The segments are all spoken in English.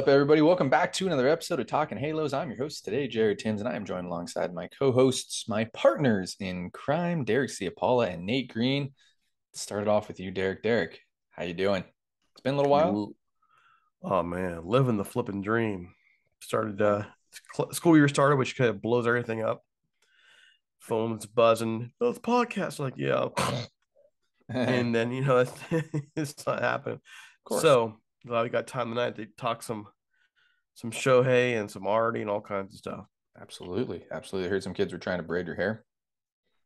Up, everybody? Welcome back to another episode of Talkin' Halos. I'm your host today, Jared Tims, and I am joined alongside my co-hosts, my partners in crime, Derek Ciapola and Nate Green. Started off with you, Derek. Derek, how you doing? It's been a little while. Oh man, living the flipping dream. Started uh school year started, which kind of blows everything up. Phones buzzing. Oh, podcasts. Like, yeah. and then you know it's, it's not happening. So glad we got time tonight to talk some some Shohei and some Arte and all kinds of stuff. Absolutely, absolutely. I heard some kids were trying to braid your hair.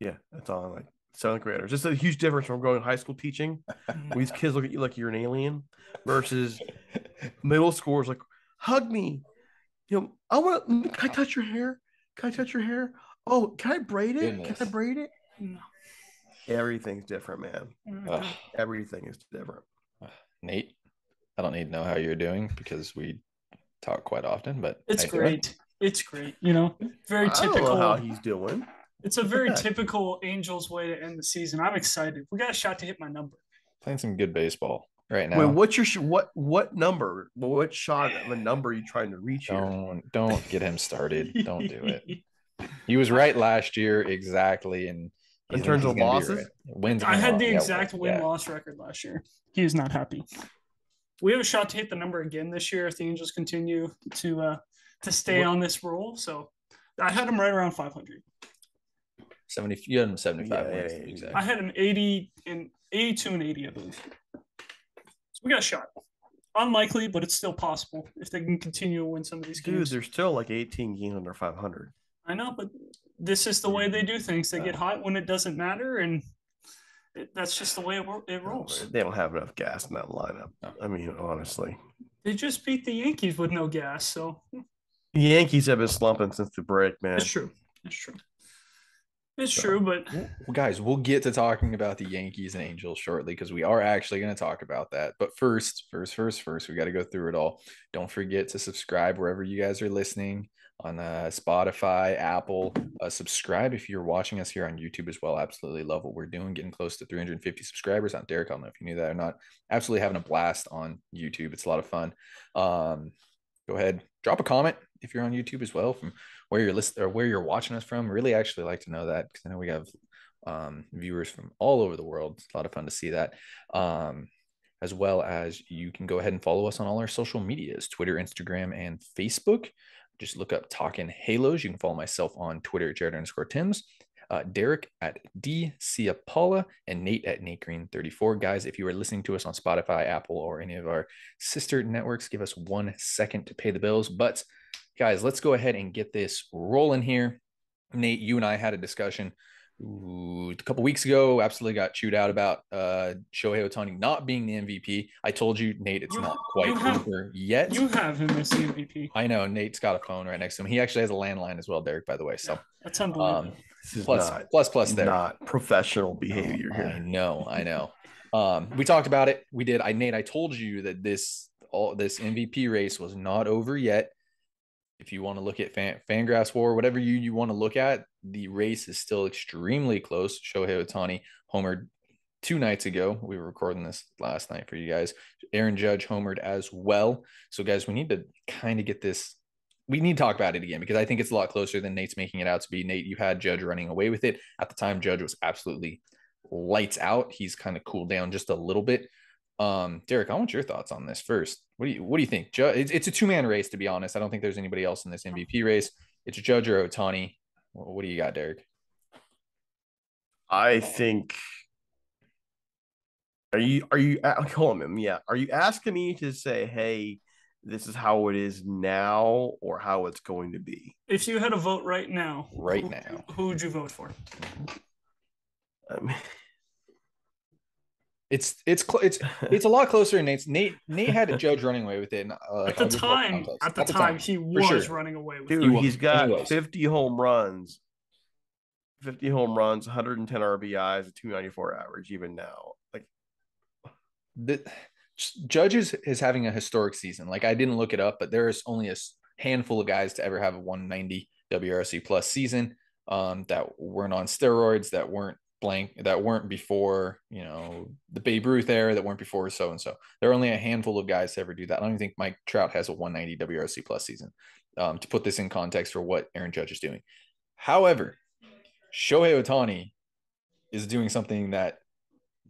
Yeah, that's all. I like seventh graders. Just a huge difference from going to high school teaching. these kids look at you like you're an alien, versus middle schoolers like hug me. You know, I want. to. Can I touch your hair? Can I touch your hair? Oh, can I braid it? Goodness. Can I braid it? No. Everything's different, man. Oh Ugh. Everything is different. Nate, I don't need to know how you're doing because we talk quite often, but it's great. It's great. You know, very typical. how he's doing. It's a very yeah. typical Angels way to end the season. I'm excited. We got a shot to hit my number. Playing some good baseball right now. Wait, what's your what what number? What shot of a number are you trying to reach? Don't here? don't get him started. don't do it. He was right last year exactly, and in terms of losses, right. wins. I had the exact yeah, win loss record last year. He is not happy we have a shot to hit the number again this year if the Angels continue to uh, to stay what? on this roll. So I had him right around 500. 70, you had him 75. Yeah, yeah, exactly. I had him 80 and 82 and 80, I believe. So we got a shot. Unlikely, but it's still possible if they can continue to win some of these games. Dude, there's still like 18 games under 500. I know, but this is the way they do things. They get hot when it doesn't matter, and it, that's just the way it, it rolls. They don't have enough gas in that lineup. I mean, honestly, they just beat the Yankees with no gas. So the Yankees have been slumping since the break, man. It's true. It's true. It's so, true, but well, guys, we'll get to talking about the Yankees and Angels shortly because we are actually going to talk about that. But first, first, first, first, we got to go through it all. Don't forget to subscribe wherever you guys are listening on uh, Spotify, Apple. Uh, subscribe if you're watching us here on YouTube as well. Absolutely love what we're doing. Getting close to 350 subscribers on Derek. I don't know if you knew that or not. Absolutely having a blast on YouTube. It's a lot of fun. Um, go ahead, drop a comment if you're on YouTube as well from where you're listening or where you're watching us from. Really, actually like to know that because I know we have um, viewers from all over the world. It's a lot of fun to see that. Um, as well as you can go ahead and follow us on all our social medias Twitter, Instagram, and Facebook just look up Talkin' Halos. You can follow myself on Twitter at Jared underscore Tims, uh, Derek at D Ciapola, and Nate at Nate Green 34. Guys, if you are listening to us on Spotify, Apple, or any of our sister networks, give us one second to pay the bills. But guys, let's go ahead and get this rolling here. Nate, you and I had a discussion Ooh, a couple weeks ago, absolutely got chewed out about uh, Shohei Ohtani not being the MVP. I told you, Nate, it's you, not quite over yet. You have him as the MVP. I know. Nate's got a phone right next to him. He actually has a landline as well, Derek, by the way. So that's unbelievable. Um, plus, not, plus, plus there. Not professional behavior here. I know. I know. Um, we talked about it. We did. I Nate, I told you that this all this MVP race was not over yet if you want to look at fan, Fangraphs WAR, whatever you, you want to look at, the race is still extremely close. Shohei Ohtani homered two nights ago. We were recording this last night for you guys. Aaron Judge homered as well. So, guys, we need to kind of get this. We need to talk about it again because I think it's a lot closer than Nate's making it out to be. Nate, you had Judge running away with it. At the time, Judge was absolutely lights out. He's kind of cooled down just a little bit. Um, Derek, I want your thoughts on this first. What do you what do you think? It's, it's a two man race, to be honest. I don't think there's anybody else in this MVP race. It's Judge or Ohtani. What do you got, Derek? I think. Are you are you calling him? Yeah. Are you asking me to say, hey, this is how it is now, or how it's going to be? If you had a vote right now, right who, now, who would you vote for? I mean, it's it's it's it's a lot closer than Nate's. Nate Nate had a judge running away with it. Uh, at, the time, at the at the time, he was sure. running away with Dude, it. Dude, he's got he 50 home runs, 50 home runs, 110 RBIs, a 294 average. Even now, like the Judges is having a historic season. Like I didn't look it up, but there's only a handful of guys to ever have a 190 WRC plus season um, that weren't on steroids, that weren't blank that weren't before you know the Babe Ruth era that weren't before so and so. There are only a handful of guys to ever do that. I don't even think Mike Trout has a 190 WRC plus season. Um, to put this in context for what Aaron Judge is doing. However, Shohei Ohtani is doing something that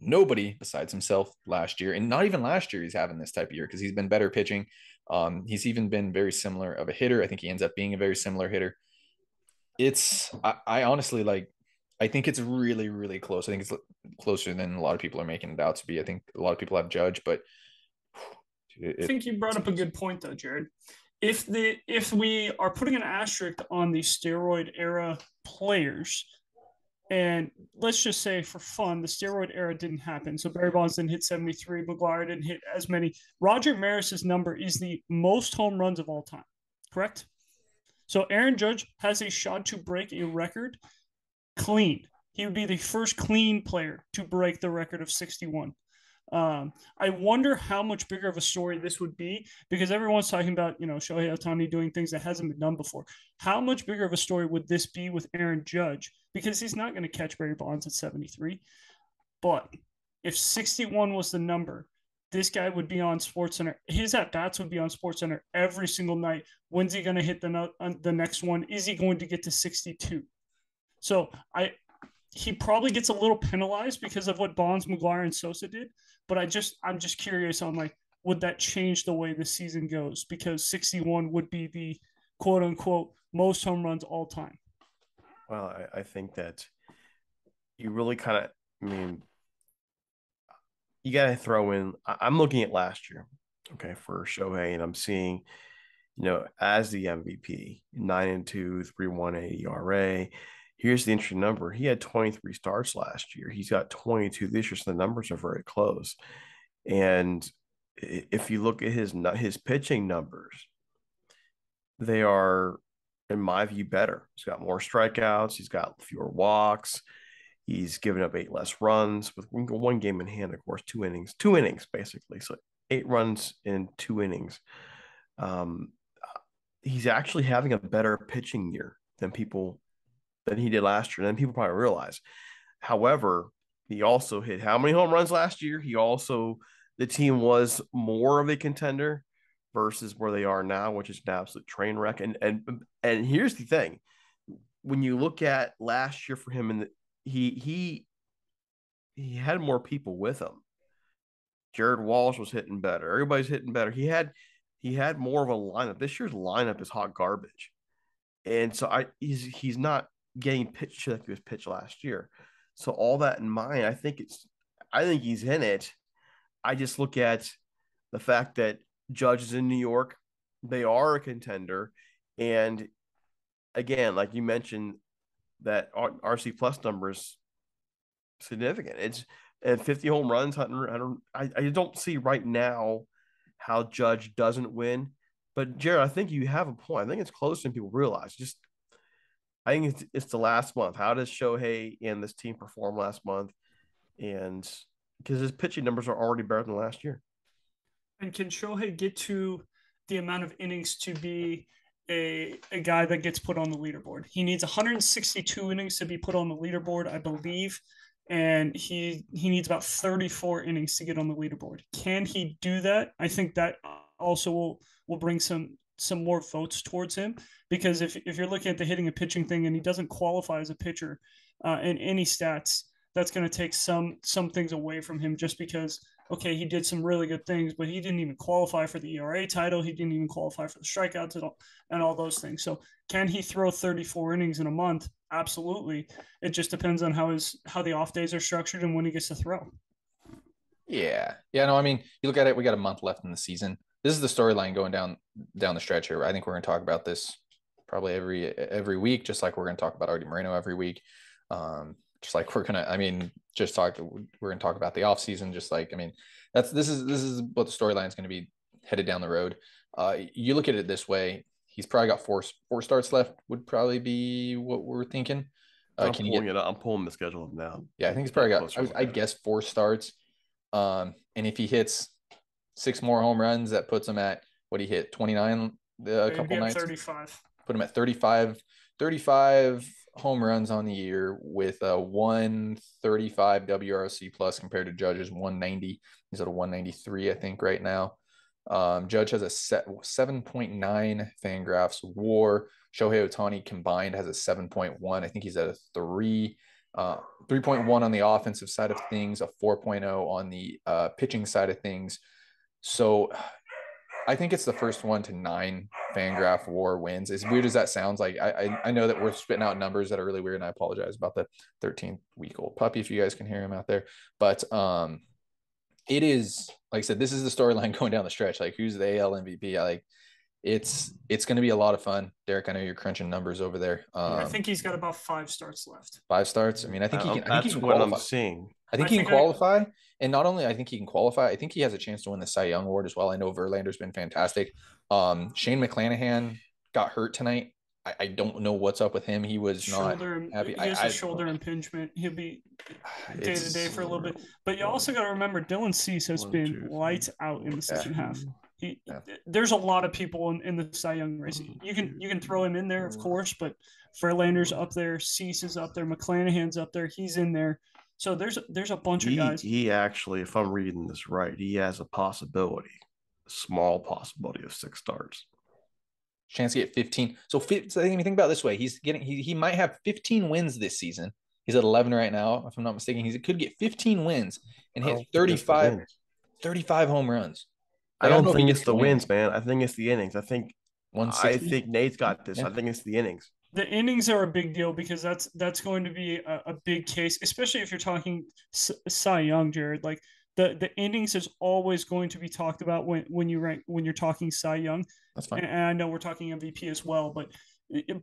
nobody besides himself last year, and not even last year, he's having this type of year because he's been better pitching. Um, he's even been very similar of a hitter. I think he ends up being a very similar hitter. It's I, I honestly like I think it's really, really close. I think it's closer than a lot of people are making it out to be. I think a lot of people have Judge, but it, I think you brought up a good point though, Jared. If the if we are putting an asterisk on the steroid era players, and let's just say for fun, the steroid era didn't happen. So Barry Bonds didn't hit 73, McGwire didn't hit as many. Roger Maris's number is the most home runs of all time, correct? So Aaron Judge has a shot to break a record clean. He would be the first clean player to break the record of 61. Um, I wonder how much bigger of a story this would be because everyone's talking about, you know, Shohei Ohtani doing things that hasn't been done before. How much bigger of a story would this be with Aaron Judge? Because he's not going to catch Barry Bonds at 73. But if 61 was the number, this guy would be on Sports Center. His at bats would be on Sports Center every single night. When's he going to hit the uh, the next one? Is he going to get to 62? So I he probably gets a little penalized because of what Bonds, McGwire, and Sosa did. But I just I'm just curious on like would that change the way the season goes? Because 61 would be the quote unquote most home runs all time. Well, I, I think that you really kind of I mean you got to throw in. I'm looking at last year, okay, for Shohei, and I'm seeing, you know, as the MVP, nine and two, three one eight ERA, Here's the interesting number. He had 23 starts last year. He's got 22 this year, so the numbers are very close. And if you look at his his pitching numbers, they are, in my view, better. He's got more strikeouts. He's got fewer walks. He's given up eight less runs with one game in hand, of course, two innings, two innings basically. So eight runs in two innings. Um, he's actually having a better pitching year than people than he did last year. And people probably realize. However, he also hit how many home runs last year? He also the team was more of a contender versus where they are now, which is an absolute train wreck. And and and here's the thing: when you look at last year for him, and he he he had more people with him. Jared Walsh was hitting better. Everybody's hitting better. He had he had more of a lineup. This year's lineup is hot garbage, and so I he's he's not getting pitched like he was pitched last year. So all that in mind, I think it's I think he's in it. I just look at the fact that Judge is in New York, they are a contender, and again, like you mentioned, that RC plus numbers significant. It's and 50 home runs. I don't, I, I don't see right now how Judge doesn't win. But Jared, I think you have a point. I think it's closer than people realize. Just I think it's, it's the last month. How does Shohei and this team perform last month? And because his pitching numbers are already better than last year. And can Shohei get to the amount of innings to be a, a guy that gets put on the leaderboard? He needs 162 innings to be put on the leaderboard, I believe. And he he needs about 34 innings to get on the leaderboard. Can he do that? I think that also will will bring some some more votes towards him because if, if you're looking at the hitting and pitching thing and he doesn't qualify as a pitcher uh, in any stats that's going to take some some things away from him just because okay he did some really good things but he didn't even qualify for the ERA title. He didn't even qualify for the strikeouts and all, and all those things. So can he throw 34 innings in a month? Absolutely. It just depends on how his how the off days are structured and when he gets to throw. Yeah. Yeah no i mean you look at it we got a month left in the season this is the storyline going down down the stretch here. I think we're going to talk about this probably every every week, just like we're going to talk about Arte Moreno every week. Um, just like we're gonna, I mean, just talk. We're going to talk about the off season. Just like I mean, that's this is this is what the storyline is going to be headed down the road. Uh, you look at it this way: he's probably got four four starts left. Would probably be what we're thinking. Uh, I'm can pulling get, it. I'm pulling the schedule up now. Yeah, I think he's probably got. I, I guess four starts. Um, and if he hits six more home runs. That puts him at what he hit 29 a couple nights. 35. Put him at 35, 35 home runs on the year with a 135 WRC plus compared to Judge's 190. He's at a 193, I think, right now. Um, Judge has a set 7.9 Fangraphs WAR. Shohei Ohtani combined has a 7.1. I think he's at a three. Uh, 3.1 on the offensive side of things, a 4.0 on the uh, pitching side of things. So I think it's the first one to nine Fangraph War wins. As weird as that sounds, like I, I, know that we're spitting out numbers that are really weird, and I apologize about the 13 week old puppy if you guys can hear him out there. But um, it is like I said, this is the storyline going down the stretch. Like who's the AL MVP? I like it's it's going to be a lot of fun. Derek, I know you're crunching numbers over there. Um, I think he's got about five starts left. Five starts. I mean, I think he can. I think he can what qualify. I'm seeing. I think I he think can qualify, I, and not only I think he can qualify. I think he has a chance to win the Cy Young Award as well. I know Verlander's been fantastic. Um, Shane McClanahan got hurt tonight. I, I don't know what's up with him. He was shoulder, not happy. He has I, a shoulder impingement. He'll be day to day for a little bit. But you also got to remember Dylan Cease has one, been two, lights out in the second yeah. half. He, yeah. there's a lot of people in, in the Cy Young race. Mm-hmm. You can you can throw him in there, of mm-hmm. course, but Verlander's up there, Cease is up there, McClanahan's up there, he's in there. So there's there's a bunch he, of guys. He actually, if I'm reading this right, he has a possibility, a small possibility of six starts. Chance to get 15. So, so if you think about this way, he's getting he, he might have 15 wins this season. He's at 11 right now, if I'm not mistaken. He could get 15 wins and hit 35, 35 home runs. I don't, I don't think it's the wins, man. I think it's the innings. I think once I think Nate's got this. Yeah. I think it's the innings. The innings are a big deal because that's that's going to be a, a big case, especially if you're talking Cy Young, Jared. Like the the innings is always going to be talked about when when you rank when you're talking Cy Young. That's fine. And, I know we're talking MVP as well, but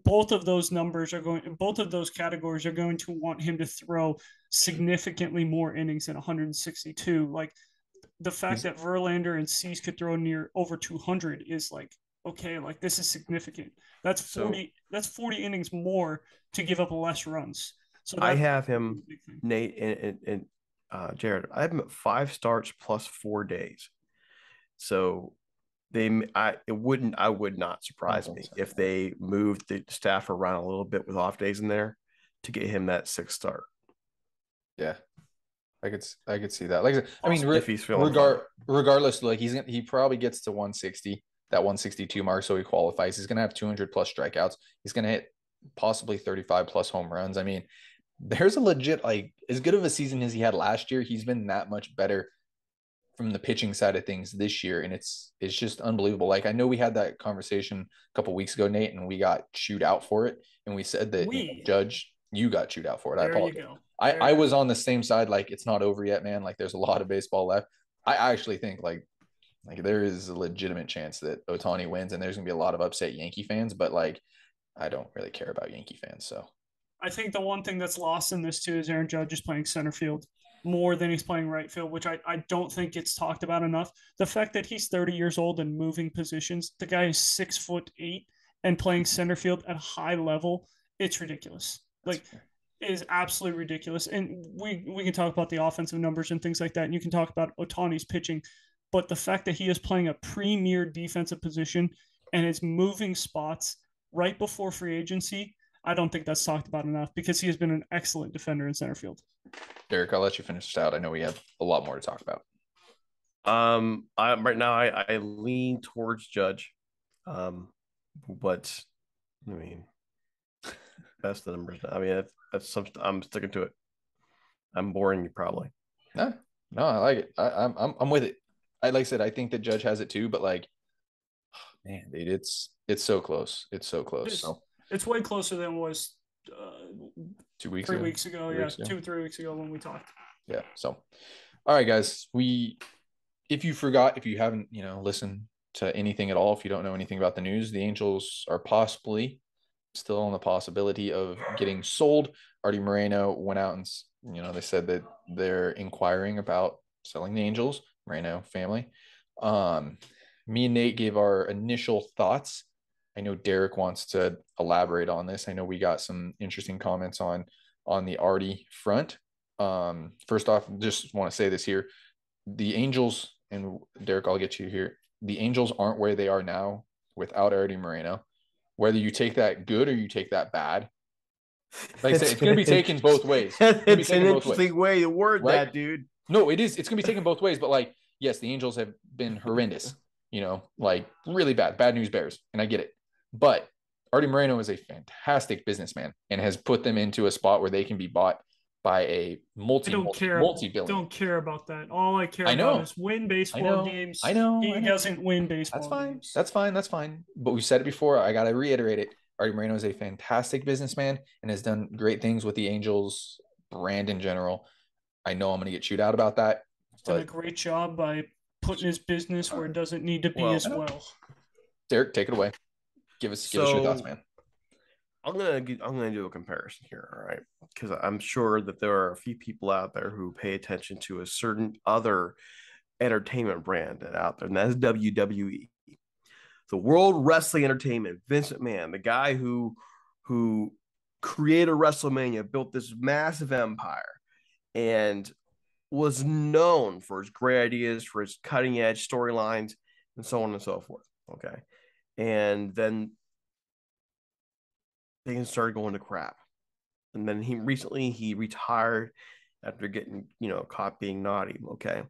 both of those numbers are going both of those categories are going to want him to throw significantly more innings than 162 like the fact that Verlander and Cease could throw near over 200 is like okay, like this is significant. That's 40 so, that's 40 innings more to give up less runs. So I have him Nate and, and, and uh, Jared. I have him at five starts plus four days. So they I it wouldn't I would not surprise me so. if they moved the staff around a little bit with off days in there to get him that sixth start. Yeah, I could I could see that. Like I mean, if he's feeling regard, regardless, like he's he probably gets to 160, that 162 mark, so he qualifies. He's gonna have 200 plus strikeouts. He's gonna hit possibly 35 plus home runs. I mean, there's a legit like as good of a season as he had last year. He's been that much better from the pitching side of things this year, and it's it's just unbelievable. Like I know we had that conversation a couple weeks ago, Nate, and we got chewed out for it, and we said that we, Judge, you got chewed out for it. I apologize. I, I was on the same side. Like it's not over yet, man. Like there's a lot of baseball left. I actually think like like there is a legitimate chance that Ohtani wins, and there's gonna be a lot of upset Yankee fans. But like I don't really care about Yankee fans. So I think the one thing that's lost in this too is Aaron Judge is playing center field more than he's playing right field, which I, I don't think gets talked about enough. The fact that he's 30 years old and moving positions, the guy is six foot eight and playing center field at a high level, it's ridiculous. That's like is absolutely ridiculous. And we we can talk about the offensive numbers and things like that, and you can talk about Ohtani's pitching, but the fact that he is playing a premier defensive position and is moving spots right before free agency, I don't think that's talked about enough because he has been an excellent defender in center field. Derek, I'll let you finish this out. I know we have a lot more to talk about. Um, I right now I, I lean towards Judge, um, but I mean, that's the numbers. I mean, that's some. I'm sticking to it. I'm boring you probably. No, no, I like it. I, am I'm I'm with it. I like I said, I think the judge has it too, but like, man, dude, it's it's so close. It's so close. It's, so it's way closer than it was uh, two weeks, three ago. weeks ago. Three yeah, weeks ago. two three weeks ago when we talked. Yeah. So, all right, guys, we if you forgot, if you haven't, you know, listened to anything at all, if you don't know anything about the news, the Angels are possibly still on the possibility of getting sold. Arte Moreno went out and you know they said that they're inquiring about selling the Angels, Moreno family. Um, me and Nate gave our initial thoughts. I know Derek wants to elaborate on this. I know we got some interesting comments on on the Arte front. Um, first off, just want to say this here: the Angels and Derek, I'll get you here. The Angels aren't where they are now without Arte Moreno whether you take that good or you take that bad, Like I said, it's going to be taken both ways. It's, an interesting way to word right? that, dude. No, it is. It's going to be taken both ways. But like, yes, the Angels have been horrendous. You know, like really bad, bad news bears, and I get it. But Arte Moreno is a fantastic businessman and has put them into a spot where they can be bought by a multi don't multi, care. multi-billion. Don't care about that. All I care I know. about is win baseball I know. games. I know. He I know. doesn't win baseball. That's fine. Games. That's fine. That's fine. But we said it before. I got to reiterate it. Arte Moreno is a fantastic businessman and has done great things with the Angels brand in general. I know I'm going to get chewed out about that. He's done a great job by putting his business where it doesn't need to be well, as well. Derek, take it away. Give us give so, us your thoughts, man. I'm gonna I'm gonna do a comparison here, all right? Because I'm sure that there are a few people out there who pay attention to a certain other entertainment brand that out there, and that's WWE, the World Wrestling Entertainment. Vince McMahon, the guy who who created WrestleMania, built this massive empire, and was known for his great ideas, for his cutting edge storylines, and so on and so forth. Okay, and then things started going to crap. And then he recently he retired after getting, you know, caught being naughty. Okay.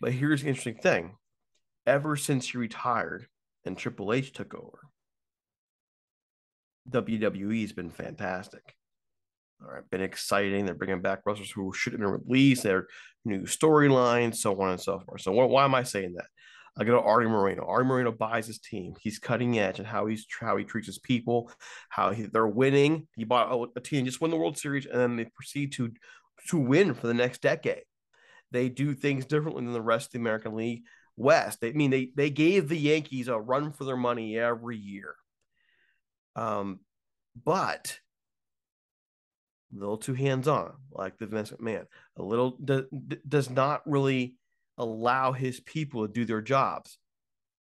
But here's the interesting thing. Ever since he retired and Triple H took over, WWE has been fantastic. All right, been exciting. They're bringing back wrestlers who should have been released. Their new storylines, so on and so forth. So, why am I saying that? I go to Arte Moreno. Arte Moreno buys his team. He's cutting edge and how he's how he treats his people, how he, they're winning. He bought a, a team just win the World Series, and then they proceed to to win for the next decade. They do things differently than the rest of the American League West. They I mean they they gave the Yankees a run for their money every year. Um, but a little too hands on, like the Vince McMahon. A little d- d- does not really allow his people to do their jobs,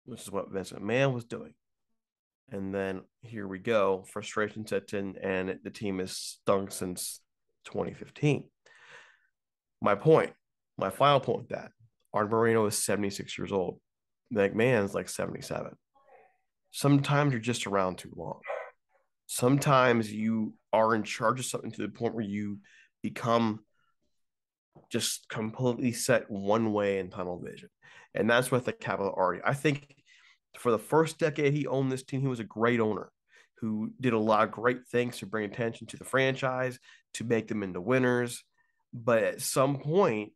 which is what Vince McMahon was doing. And then here we go, frustration sets in, and the team has stunk since 2015. My point, my final point that Art Moreno is 76 years old. McMahon's like 77. Sometimes you're just around too long. Sometimes you are in charge of something to the point where you become just completely set one way in tunnel vision. And that's with the capital R. I think for the first decade he owned this team, he was a great owner who did a lot of great things to bring attention to the franchise, to make them into winners. But at some point,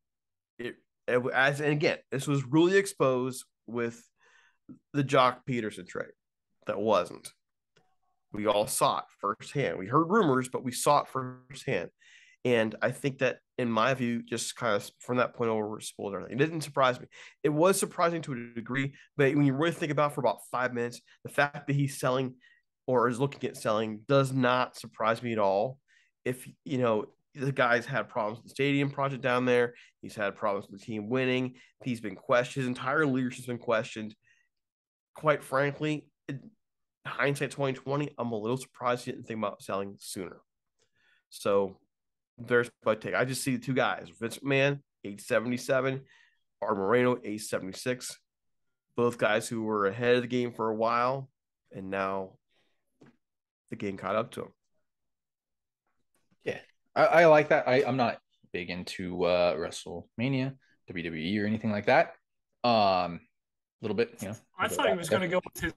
it, it as and again, this was really exposed with the Joc Pederson trade. That wasn't. We all saw it firsthand. We heard rumors, but we saw it firsthand. And I think that, in my view, just kind of from that point over, spoiled everything. It didn't surprise me. It was surprising to a degree, but when you really think about for about five minutes, the fact that he's selling or is looking at selling does not surprise me at all. If you know the guy's had problems with the stadium project down there, he's had problems with the team winning. He's been questioned. His entire leadership's been questioned. Quite frankly, hindsight 2020, I'm a little surprised he didn't think about selling sooner. So there's my take. I just see the two guys, Vince McMahon, age 77, Art Moreno, age 76. Both guys who were ahead of the game for a while, and now the game caught up to them. Yeah, I, I like that. I, I'm not big into uh, WrestleMania, WWE, or anything like that. Um, a little bit, you know. I thought he was going to go with his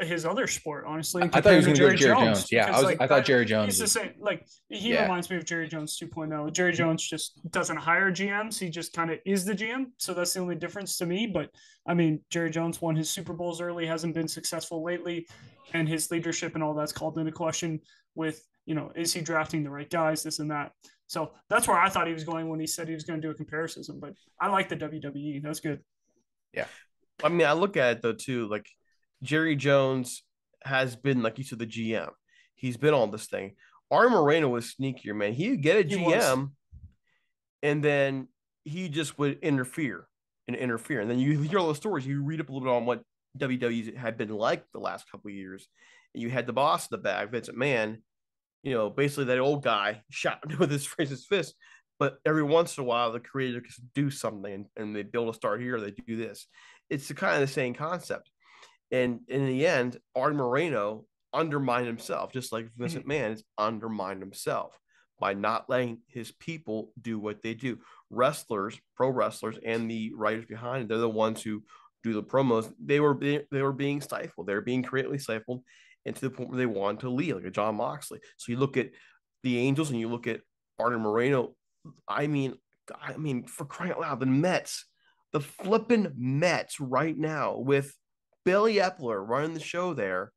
his other sport, honestly. I thought he was going to go Jerry Jones. Jones. Yeah, I was. Like, I thought Jerry Jones. He's was... the same. Like he yeah. reminds me of Jerry Jones 2.0. Jerry mm-hmm. Jones just doesn't hire GMs. He just kind of is the GM. So that's the only difference to me. But I mean, Jerry Jones won his Super Bowls early, hasn't been successful lately, and his leadership and all that's called into question. With you know, is he drafting the right guys? This and that. So that's where I thought he was going when he said he was going to do a comparison. But I like the WWE. That's good. Yeah. I mean, I look at it though too. Like Jerry Jones has been, like you said, the GM. He's been on this thing. Arte Moreno was sneakier, man. He would get a GM, and then he just would interfere and interfere. And then you hear all the stories. You read up a little bit on what WWE had been like the last couple of years. And you had the boss in the bag, Vince McMahon. You know, basically that old guy shot with his his fist. But every once in a while, the creator can do something, and, and they build a star here. They do this. It's the kind of the same concept. And in the end, Art Moreno undermined himself, just like Vincent Mm-hmm. Mann has undermined himself by not letting his people do what they do. Wrestlers, pro wrestlers, and the writers behind it, they're the ones who do the promos. They were being, they were being stifled. They were being creatively stifled, and to the point where they wanted to leave, like a Jon Moxley. So you look at the Angels and you look at Arden Moreno. I mean, I mean, for crying out loud, the Mets, the flippin' Mets right now with Billy Eppler running the show there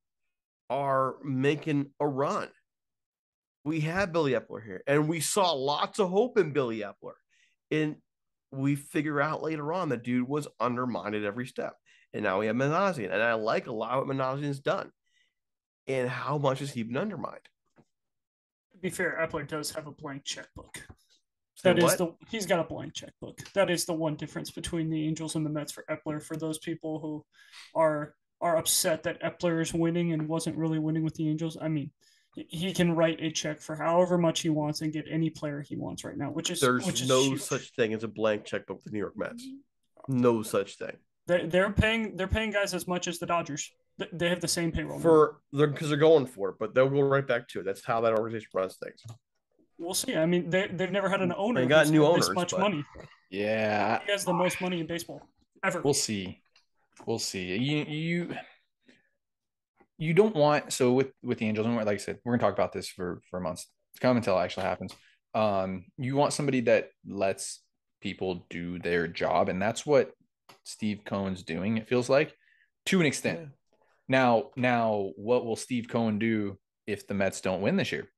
are making a run. We have Billy Eppler here, and we saw lots of hope in Billy Eppler. And we figure out later on that dude was undermined at every step. And now we have Minasian. And I like a lot what Minasian's done. And how much has he been undermined? To be fair, Eppler does have a blank checkbook. That is the he's got a blank checkbook. That is the one difference between the Angels and the Mets for Eppler. For those people who are are upset that Eppler is winning and wasn't really winning with the Angels, I mean, he- can write a check for however much he wants and get any player he wants right now, which is There's which is no huge. such thing as a blank checkbook with the New York Mets. No such thing. They're, they're paying they're paying guys as much as the Dodgers. They- have the same payroll. For they're because they're going for it, but they'll go right back to it. That's how that organization runs things. We'll see. I mean, they they've never had an owner They got new had this much but- money. Yeah, He has the most money in baseball ever. we'll see. We'll see. You you you don't want so with with the Angels, and like I said, we're gonna talk about this for for months to come until it actually happens. Um, you want somebody that lets people do their job, and that's what Steve Cohen's doing. It feels like to an extent. Yeah. Now, now, what will Steve Cohen do if the Mets don't win this year?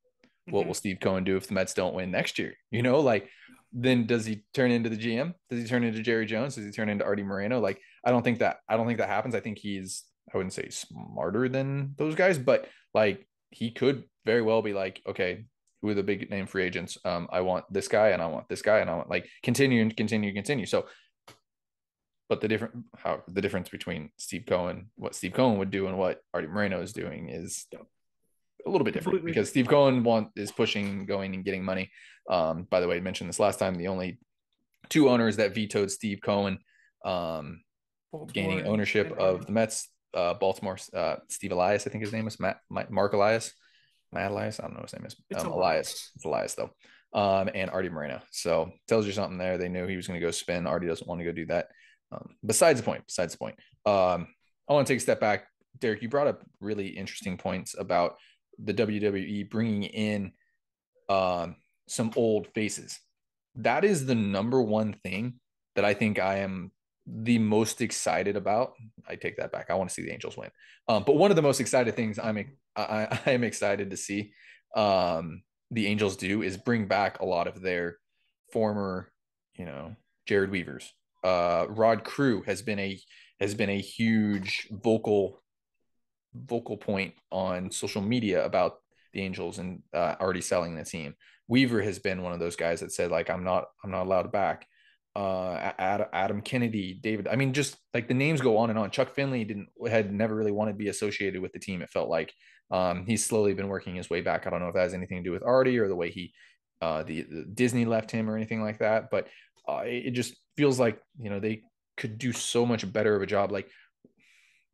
What Mhm. will Steve Cohen do if the Mets don't win next year? You know, like then does he turn into the GM? Does he turn into Jerry Jones? Does he turn into Arte Moreno? Like, I don't think that I don't think that happens. I think he's I wouldn't say smarter than those guys, but like he could very well be like, okay, who are the big name free agents? Um, I want this guy and I want this guy and I want like continue and continue, and continue. So but the different how the difference between Steve Cohen, what Steve Cohen would do and what Arte Moreno is doing is a little bit different because Steve Cohen want is pushing, going and getting money. Um, by the way, I mentioned this last time. The only two owners that vetoed Steve Cohen um, gaining ownership of the Mets, uh, Baltimore, uh, Steve Elias, I think his name is Matt, Mark Elias, Matt Elias. I don't know his name is. It's Um, Elias. Elias. It's Elias though. Um, and Arte Moreno. So tells you something there. They knew he was going to go spin. Arte doesn't want to go do that. Um, besides the point, besides the point, um, I want to take a step back. Derek, you brought up really interesting points about the WWE bringing in um, some old faces. That is the number one thing that I think I am the most excited about. I take that back. I want to see the Angels win. Um, but one of the most excited things I'm I, I am excited to see um, the Angels do is bring back a lot of their former, you know, Jered Weavers. Uh, Rod Carew has been a has been a huge vocal vocal point on social media about the Angels and uh, already selling the team. Weaver has been one of those guys that said like I'm not I'm not allowed back. Uh, Ad- Adam Kennedy, David. I mean, just like the names go on and on. Chuck Finley didn't had never really wanted to be associated with the team. It felt like um, he's slowly been working his way back. I don't know if that has anything to do with Arte or the way he uh, the, the Disney left him or anything like that. But uh, it, it just feels like you know they could do so much better of a job. Like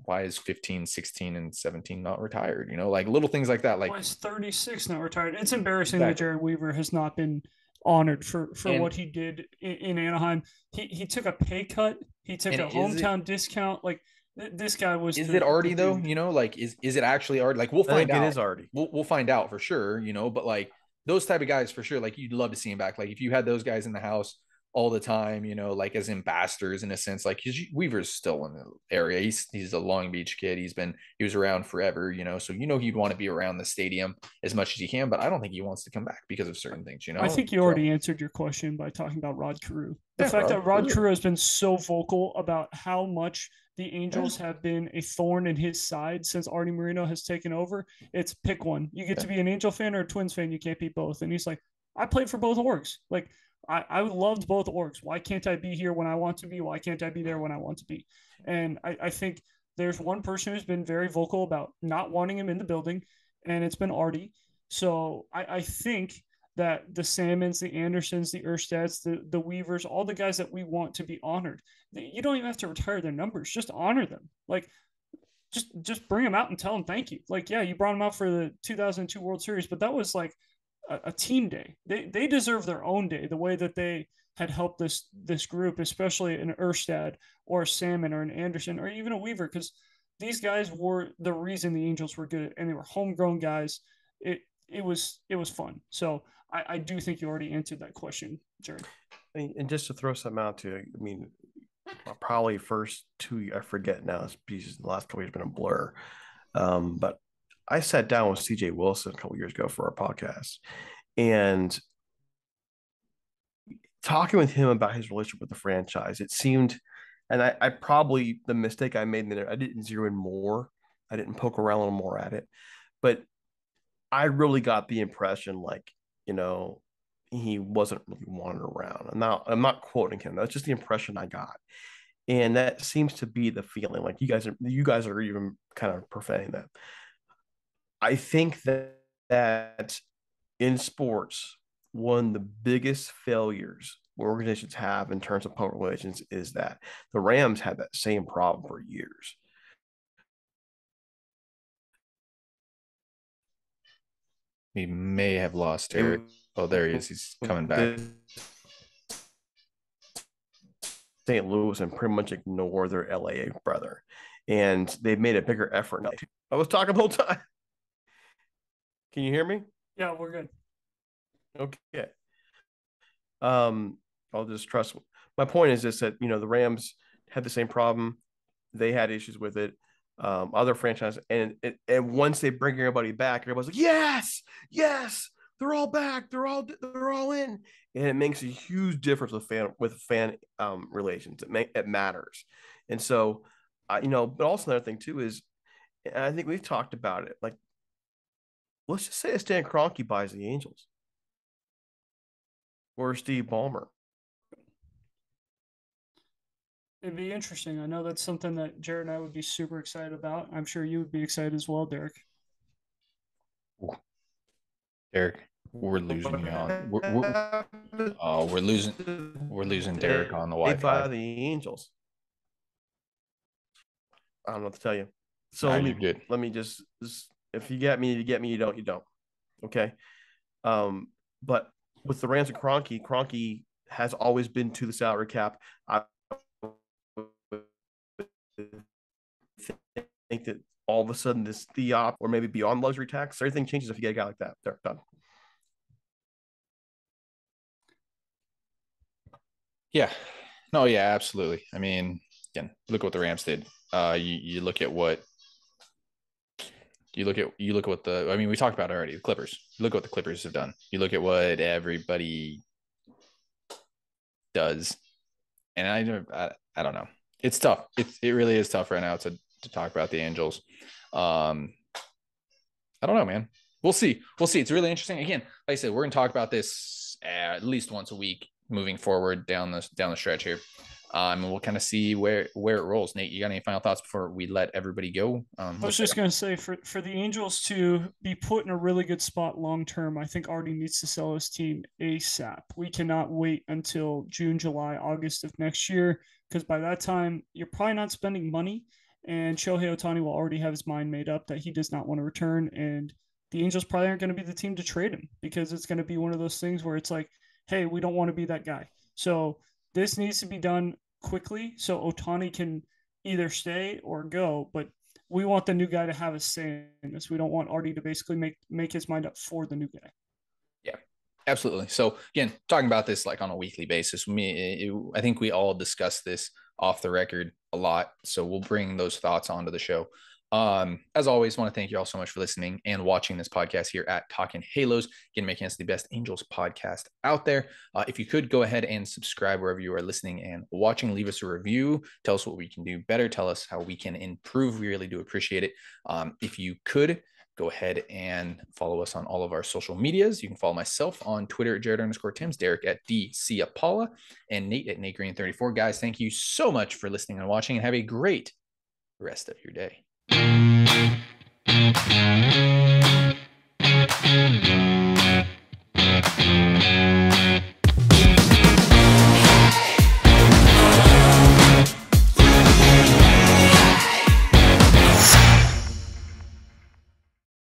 why is 15, 16, and 17 not retired? You know, like little things like that. Like Why is 36 not retired? It's embarrassing Exactly. that Jered Weaver has not been honored for for And- what he did in, in Anaheim. He he took a pay cut. He took a is it- hometown discount. Like th- this guy was. is the- it Arte the though? You know, like is is it actually Arte? Like we'll find out. it is already. We'll we'll find out for sure. You know, but like those type of guys for sure. Like you'd love to see him back. Like if you had those guys in the house all the time, you know, like as ambassadors in a sense. Like his Weaver's still in the area. He's he's a Long Beach kid. He's been he was around forever. You know, so you know he'd want to be around the stadium as much as he can. But I don't think he wants to come back because of certain things. You know, I think you So- already answered your question by talking about Rod Carew. The Yeah, fact Rod that Rod Carew. Carew has been so vocal about how much the Angels have been a thorn in his side since Arte Moreno has taken over. It's pick one. You get to be an Angel fan or a Twins fan. You can't be both. And he's like, I played for both orgs. Like I, I loved both orgs. Why can't I be here when I want to be? Why can't I be there when I want to be? And I, I think there's one person who's been very vocal about not wanting him in the building, and it's been Arte. So I, I think that the Salmons, the Andersons, the Erstads, the, the Weavers, all the guys that we want to be honored, you don't even have to retire their numbers, just honor them. Like just just bring them out and tell them thank you. Like, yeah, you brought them out for the 2002 World Series, but that was like a, a team day. They they deserve their own day. The way that they had helped this this group, especially an Erstad or a Salmon or an Anderson or even a Weaver, because these guys were the reason the Angels were good, and they were homegrown guys. It it was it was fun. So I, I do think you already answered that question, Jared. And just to throw something out to, I mean, probably first two, I forget now. This the last couple years been a blur. Um, but I sat down with CJ Wilson a couple years ago for our podcast, and talking with him about his relationship with the franchise, it seemed, and I, I probably the mistake I made in there, I didn't zero in more, I didn't poke around a little more at it, but I really got the impression like you know he wasn't really wanted around. I'm not I'm not quoting him. That's just the impression I got. And that seems to be the feeling. Like you guys are you guys are even kind of perfecting that. I think that that in sports, one of the biggest failures organizations have in terms of public relations is that the Rams had that same problem for years. We may have lost Eric. Oh, there he is. He's coming back. St. Louis and pretty much ignore their LA brother. And they've made a bigger effort. I was talking the whole time. Can you hear me? Yeah, we're good. Okay. Um, I'll just trust. My point is just that you know the Rams had the same problem. They had issues with it. Um, other franchises, and and once they bring everybody back, everybody's like, yes, yes, they're all back. They're all they're all in, and it makes a huge difference with fan with fan um, relations. It may, it matters, and so, uh, you know, but also another thing too is, I think we've talked about it. Like, let's just say Stan Kroenke buys the Angels, or Steve Ballmer. It'd be interesting. I know that's something that Jared and I would be super excited about. I'm sure you would be excited as well, Derek. Derek, we're losing you on. We're, we're, oh, we're losing. We're losing Derek on the Wi-Fi. They the Angels. I don't know what to tell you. So Nah, let me good. let me just, just if you get me, you get me. You don't, you don't. Okay. Um, but with the Rams and Cronky, Kroenke has always been to the salary cap. I think that all of a sudden this Theop or maybe beyond luxury tax, everything changes if you get a guy like that. They're done. Yeah. No, yeah, absolutely. I mean, again, look what the Rams did. Uh you, you look at what you look at you look at what the I mean, we talked about already, the Clippers. Look at what the Clippers have done. You look at what everybody does. And I don't I, I don't know. It's tough. It it really is tough right now to to talk about the Angels. Um I don't know, man. We'll see. We'll see. It's really interesting. Again, like I said, we're gonna talk about this at least once a week moving forward down the down the stretch here. Um, and we'll kind of see where where it rolls. Nate, you got any final thoughts before we let everybody go? Um, I was just going to say for, for the Angels to be put in a really good spot long term, I think Arte needs to sell his team ASAP. We cannot wait until June, July, August of next year because by that time you're probably not spending money, and Shohei Ohtani will already have his mind made up that he does not want to return, and the Angels probably aren't going to be the team to trade him because it's going to be one of those things where it's like, hey, we don't want to be that guy. So this needs to be done quickly so Ohtani can either stay or go. But we want the new guy to have a say in this. We don't want Arte to basically make make his mind up for the new guy. Yeah, absolutely. So again, talking about this like on a weekly basis, me, I think we all discuss this off the record a lot. So we'll bring those thoughts onto the show. Um, as always, want to thank you all so much for listening and watching this podcast here at Talkin' Halos. Again, making us the best Angels podcast out there. Uh, if you could go ahead and subscribe wherever you are listening and watching, leave us a review. Tell us what we can do better. Tell us how we can improve. We really do appreciate it. Um, if you could go ahead and follow us on all of our social medias. You can follow myself on Twitter at Jared underscore Tims, Derek at D Ciapola, and Nate at Nate Green 34. Guys, thank you so much for listening and watching and have a great rest of your day thank you